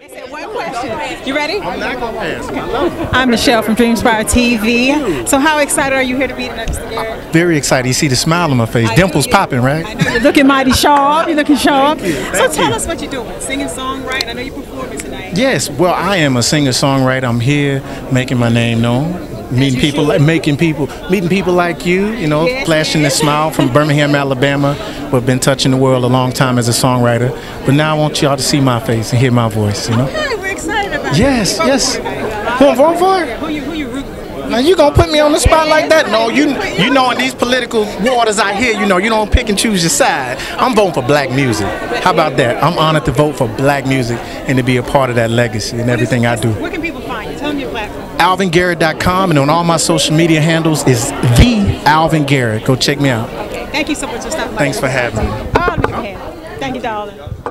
One question. You ready? I'm not gonna pass. I love it. I'm Michelle from Dreamspire TV. So how excited are you here to be Mr. Garrett? Very excited. You see the smile on my face. I Dimples popping, I right? know you're looking mighty sharp. You're looking sharp. you. So tell you. us what you're doing. Singing, songwriting. I know you're performing tonight. Yes. Well, I am a singer-songwriter. I'm here making my name known. Meeting people, like making people, meeting people like you, you know, flashing the smile from Birmingham, Alabama. Have been touching the world a long time as a songwriter. But now I want y'all to see my face and hear my voice, you know. Hey, we're excited about Yes, it. yes. Who Who I'm voting for? Who you who you rooting for? Now you gonna put me on the spot like that? No, you you know in these political waters out here, you know you don't pick and choose your side. I'm voting for black music. How about that? I'm honored to vote for black music and to be a part of that legacy and everything I do. Where can people find you? Tell them your platform. AlvinGarrett.com and on all my social media handles is the Alvin Garrett. Go check me out. Thank you so much for stopping by. Thanks for having me. Look at your. Thank you, darling.